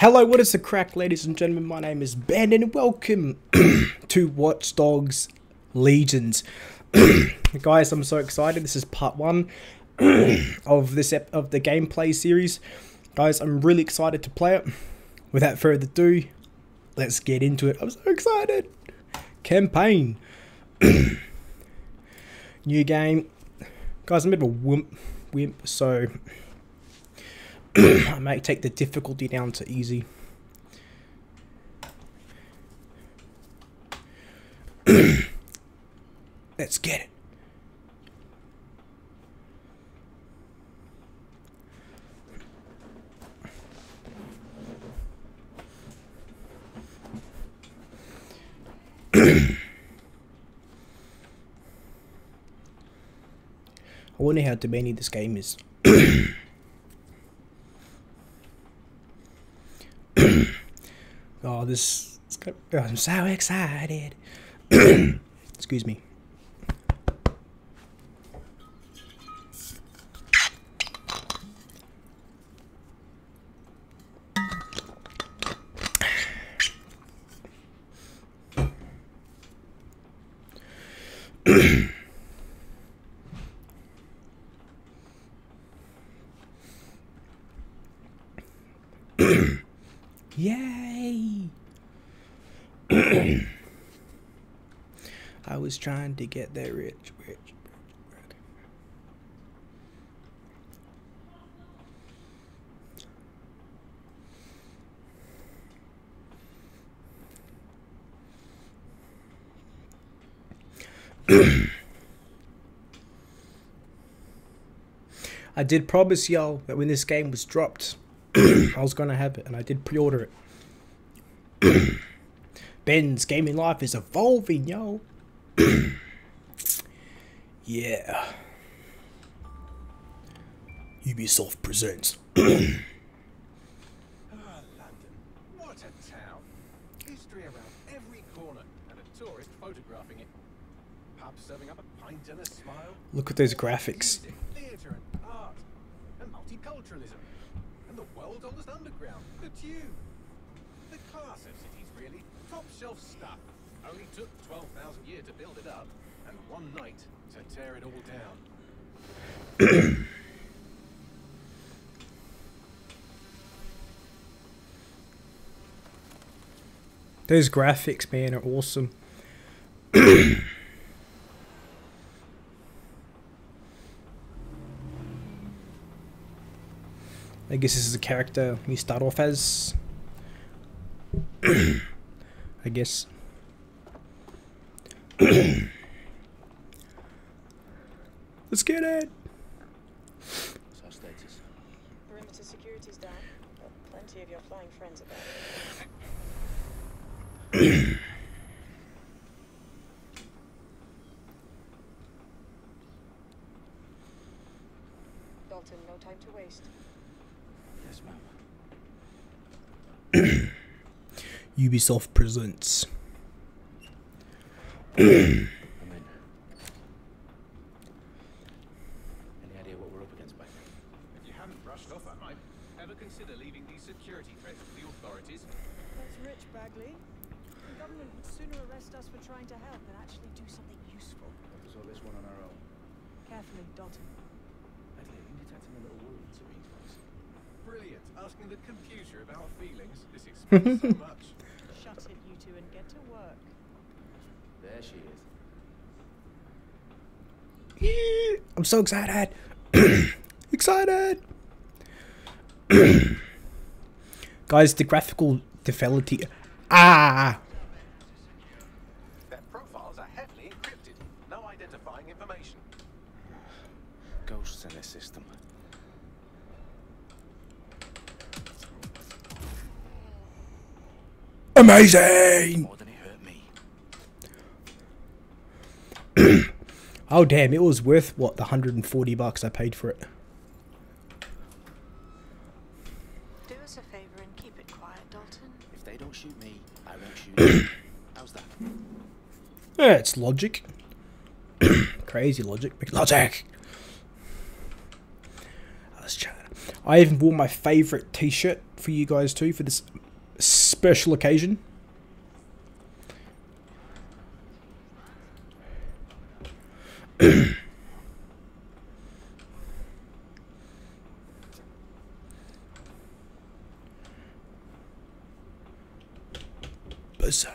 Hello, what is the crack, ladies and gentlemen? My name is Ben, and welcome to Watch Dogs Legions. Guys, I'm so excited. This is part one of this of the gameplay series. Guys, I'm really excited to play it. Without further ado, let's get into it. I'm so excited. Campaign. New game. Guys, I'm a bit of a wimp, wimp so I might take the difficulty down to easy. Let's get it. I wonder how demanding this game is. Oh, this. oh, I'm so excited. Excuse me. Yay! I was trying to get that rich, rich, rich. I did promise y'all that when this game was dropped, I was gonna have it, and I did pre-order it. Ben's gaming life is evolving, yo. yeah. Ubisoft presents. Ah, London. What a town. History around every corner and a tourist photographing it. Pubs serving up a pint and a smile. Look at those graphics. Music, theatre and art. And multiculturalism. And the world's oldest underground, the Tube. The class of cities, really. Top shelf stuff. Only took 12,000 years to build it up. And one night to tear it all down. Those graphics, man, are awesome. I guess this is a character we start off as. I guess. Let's get it. What's our status? Perimeter security's down, but plenty of your flying friends about. Dalton, no time to waste. Yes, ma'am. Ubisoft presents. I'm in. Any idea what we're up against back there? If you hadn't brushed off, I might ever consider leaving these security threats to the authorities. That's rich, Bagley. The government would sooner arrest us for trying to help than actually do something useful. What was all this one on our own? Carefully, Dalton. Actually, you detecting a little worry in Sabine's voice? Brilliant. Asking the computer about feelings. This explains so much. Shut it, you two, and get to work. There she is. I'm so excited. excited. Guys, the graphical fidelity. Ah! Their profiles are heavily encrypted. No identifying information. Ghosts in this system. Amazing! More than it hurt me. Oh damn, it was worth what the 140 bucks I paid for it. Do us a favor and keep it quiet, Dalton. If they don't shoot me, I won't shoot you. How's that? Yeah, it's logic. Crazy logic. Logic! I was trying I even wore my favorite T-shirt for you guys too for this special occasion. Bizarre.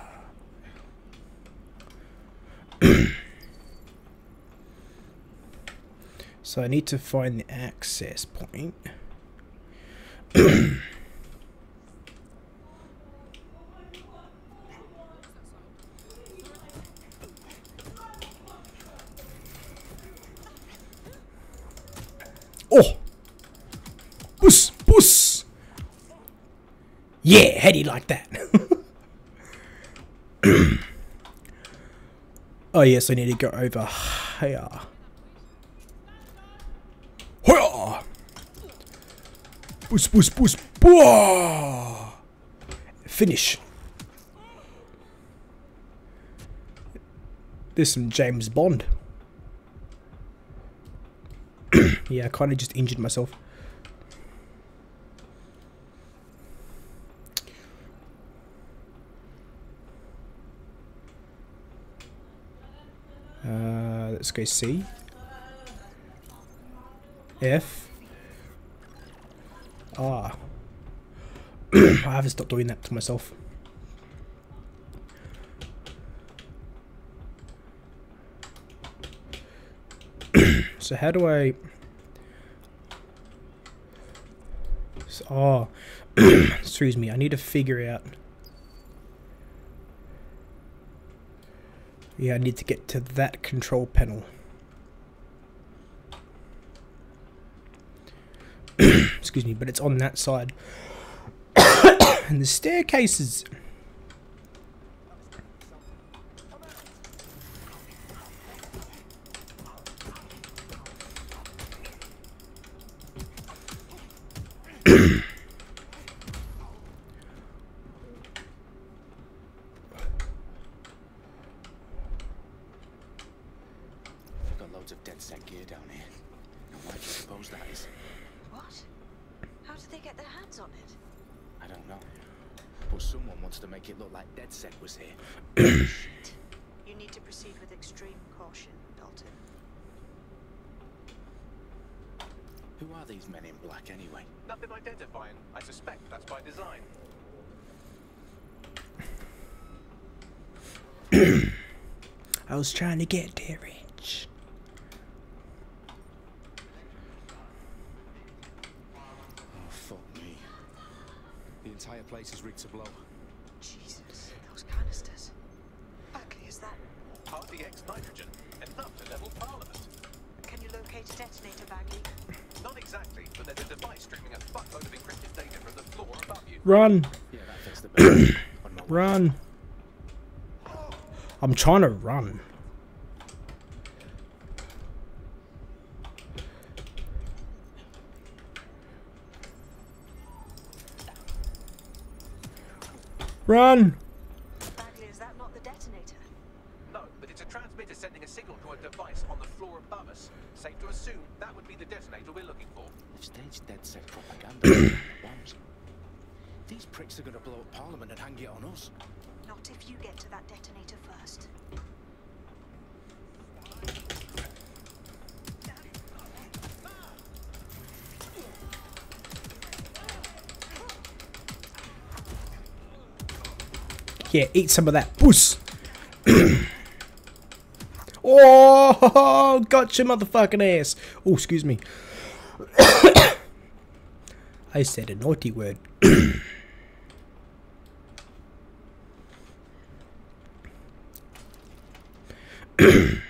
so I need to find the access point. oh! Puss! Yeah, you like that? oh yes, I need to go over here. Hoya! Puss, puss, puss! Finish. There's some James Bond. yeah, I kind of just injured myself. Go C. F. Ah. I have to stop doing that to myself. so how do I... So, oh, excuse me. I need to figure out... Yeah, I need to get to that control panel. Excuse me, but it's on that side. and the staircases. We've got loads of DedSec gear down here. And why do you suppose that is? What? How did they get their hands on it? I don't know. But someone wants to make it look like DedSec was here. Shit. You need to proceed with extreme caution, Dalton. Who are these men in black anyway? Nothing identifying. I suspect that's by design. I was trying to get there, Rich. Oh, fuck me. The entire place is rigged to blow. Jesus, those canisters. Bagley, is that... RDX nitrogen. Enough to level Parliament. Can you locate a detonator, Bagley? Not exactly, but there's a device streaming a fuckload of encrypted data from the floor above you. Run, Yeah, that fits the bill. On way. run. I'm trying to run. Run! Bagley, is that not the detonator? No, but it's a transmitter sending a signal to a device on the floor above us. Safe to assume that would be the detonator we're looking for. They've staged DedSec propaganda. bombs. These pricks are going to blow up Parliament and hang it on us. Not if you get to that detonator first. Yeah, eat some of that. Puss! oh, got your motherfucking ass. Oh, excuse me. I said a naughty word. Mm-hmm.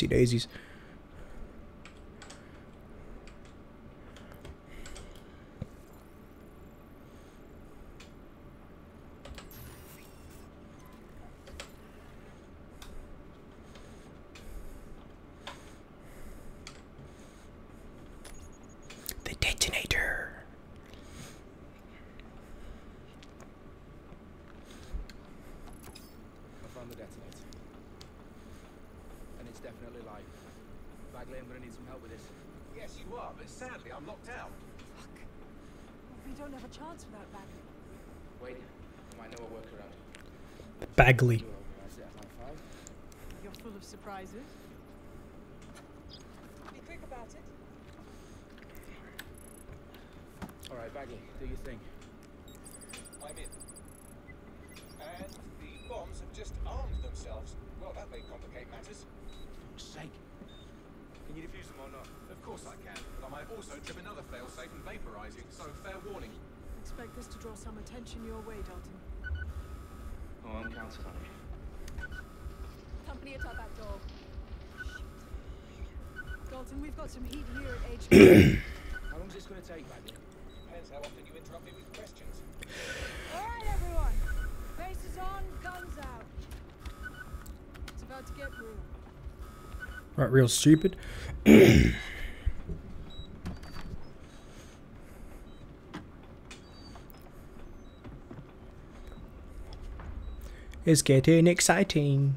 Oopsie daisies. Help with this. Yes, you are, but sadly I'm locked out. Fuck. We don't have a chance without Bagley. Wait, I might know a workaround. Bagley. We'll organise it at high five. You're full of surprises. Be quick about it. All right, Bagley, do your thing. I'm in. And the bombs have just armed themselves. Well, that may complicate matters. For sake. Can you defuse them or not? Of course I can, but I might also trip another failsafe and vaporizing, so fair warning. Expect this to draw some attention your way, Dalton. Oh, I'm counting on it. Company at our back door. Dalton, we've got some heat here at HQ. How long is this going to take, Bagley? Depends how often you interrupt me with questions. All right, everyone. Faces on, guns out. It's about to get real. Right, real stupid. it's getting exciting.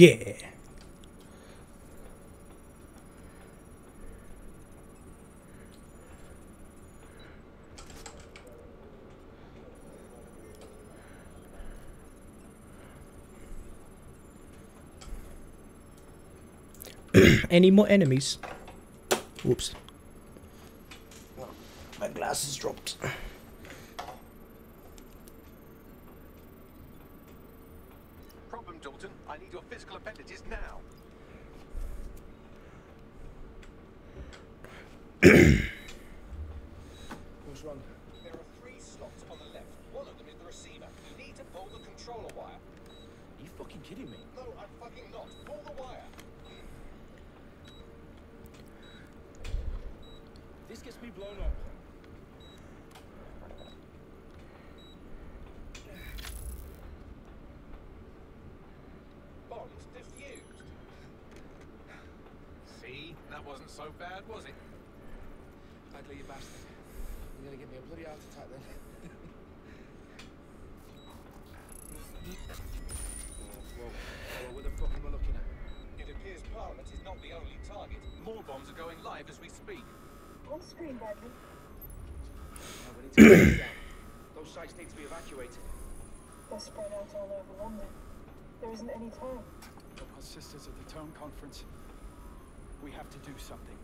Yeah. Any more enemies? Whoops. My glasses dropped. Problem, Dalton. I need your physical appendages now. What's wrong? There are three slots on the left. One of them is the receiver. You need to pull the controller wire. Are you fucking kidding me? No, I'm fucking not. Pull the wire. This gets me blown up. Bombs defused. See? That wasn't so bad, was it? Bagley, you bastard. You're gonna give me a bloody heart attack then. whoa, whoa, whoa, what the fuck am I looking at? It appears Parliament is not the only target. More bombs are going live as we speak. On screen, Bagley. No, we need to get down. Those sites need to be evacuated. They're spread out all over London. There isn't any time. Our sisters at the Tone Conference. We have to do something.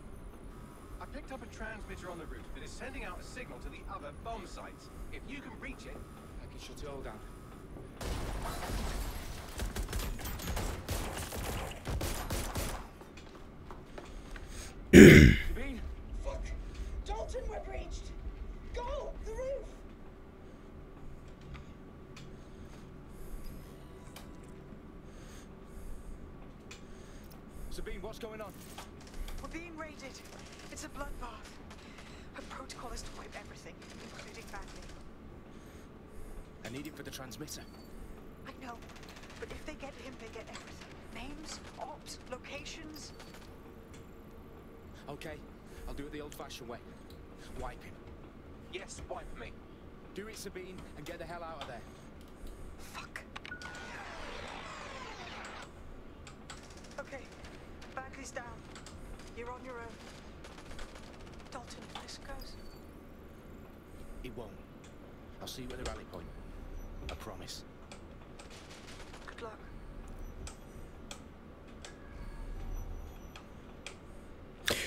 I picked up a transmitter on the route that is sending out a signal to the other bomb sites. If you can reach it, I can shut it all down. Sabine, Fuck! Dalton, we're breached! Go! The roof! Sabine, what's going on? We're being raided. It's a bloodbath. Her protocol is to wipe everything, including Bagley. I need it for the transmitter. I know, but if they get him, they get everything. Names, ops, locations. Okay, I'll do it the old-fashioned way. Wipe him. yes, wipe me. Do it, Sabine, and get the hell out of there. Fuck. Okay, Bagley's down. You're on your own. Dalton, if this goes. It won't. I'll see you at the rally point. I promise. Good luck.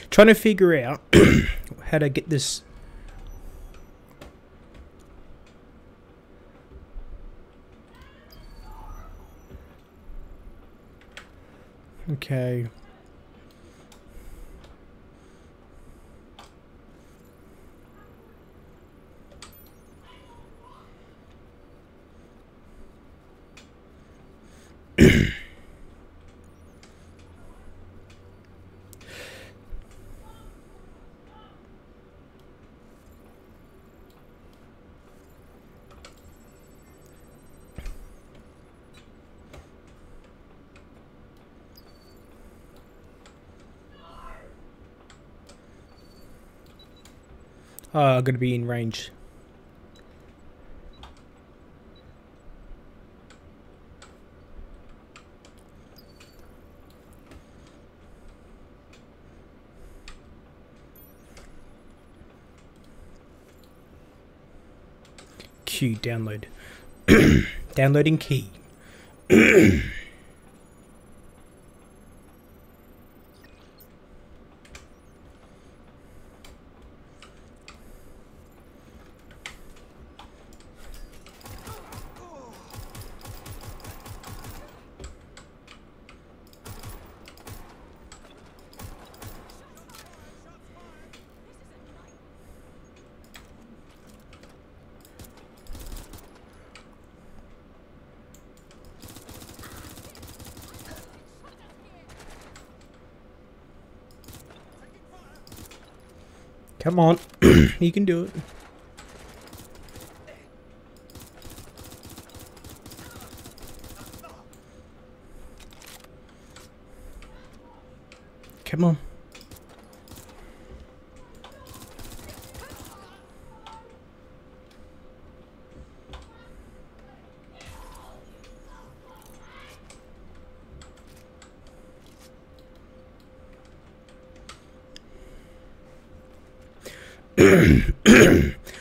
Trying to figure out how to get this. Okay. Uh, gonna be in range. Q download. Downloading key. Come on. you can do it. Come on.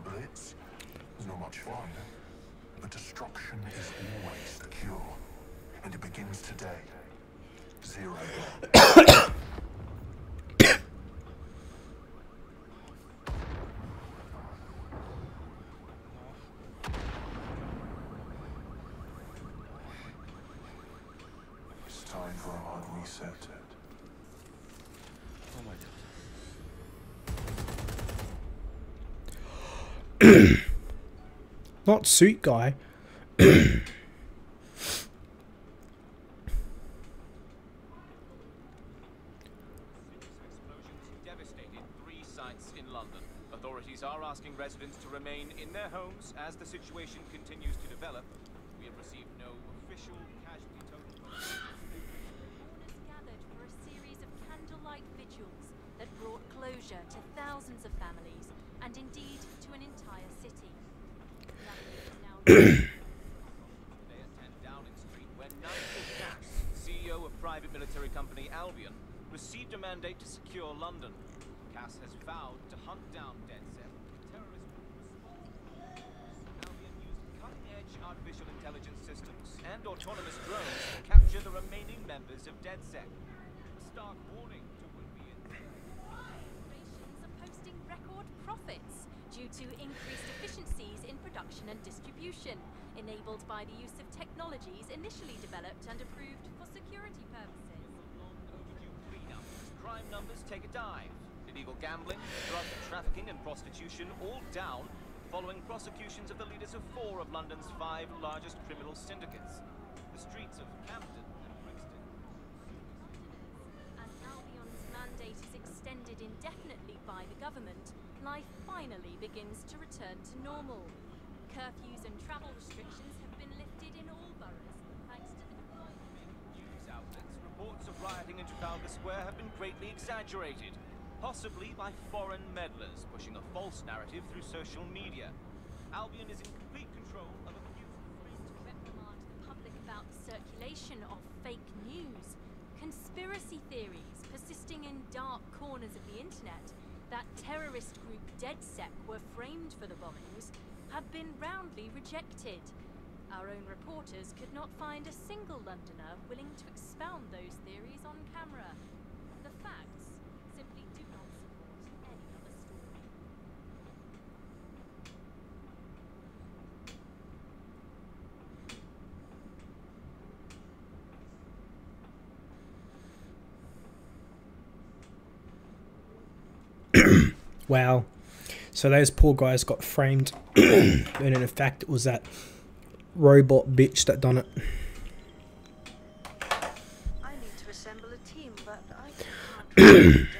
Blitz. It's not much fun. But destruction is always the cure. And it begins today. Zero It's time for a hard reset, Oh my god. Not suit guy. situation continues to develop. We have received no official casualty total. Mourners gathered for a series of candlelight vigils that brought closure to thousands of families and indeed to an entire city. Nothing is now Today at 10 Downing Street, when Nigel Cass, CEO of private military company Albion, received a mandate to secure London. Cass has vowed to hunt down terrorist group responsible. Albion used cutting-edge artificial intelligence systems and autonomous drones to capture the remaining members of DedSec. A stark warning to would-be corporations are posting record profits due to increased efficiencies in production and distribution, enabled by the use of technologies initially developed and approved for security purposes. long overdue cleanup crime numbers take a dive. Illegal gambling, drug trafficking, and prostitution all down following prosecutions of the leaders of four of London's five largest criminal syndicates. The streets of Camden and Brixton. As Albion's mandate is extended indefinitely by the government, life finally begins to return to normal. Curfews and travel restrictions have been lifted in all boroughs, thanks to the deployment. News outlets, reports of rioting in Trafalgar Square have been greatly exaggerated, possibly by foreign meddlers pushing a false narrative through social media. Albion is in complete control of a few to reprimand the public about the circulation of fake news, conspiracy theories persisting in dark corners of the internet that terrorist group DedSec were framed for the bombings have been roundly rejected. Our own reporters could not find a single Londoner willing to expound those theories on camera. The facts simply do not support any other story. Wow. So those poor guys got framed, and in fact, it was that robot bitch that done it. I need to assemble a team, but I can't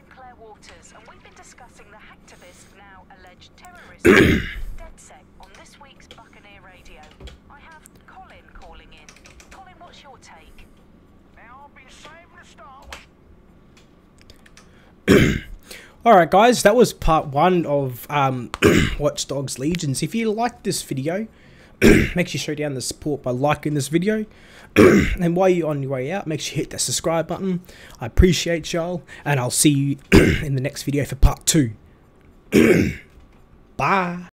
I'm Claire Waters, and we've been discussing the hacktivist, now alleged terrorist, DedSec, on this week's Buccaneer Radio. I have Colin calling in. Colin, what's your take? Now I'll be saving the start Alright guys, that was part one of um, Watch Dogs Legions. If you liked this video, make sure you show down the support by liking this video. and while you're on your way out, make sure you hit that subscribe button. I appreciate y'all, and I'll see you in the next video for part two. Bye.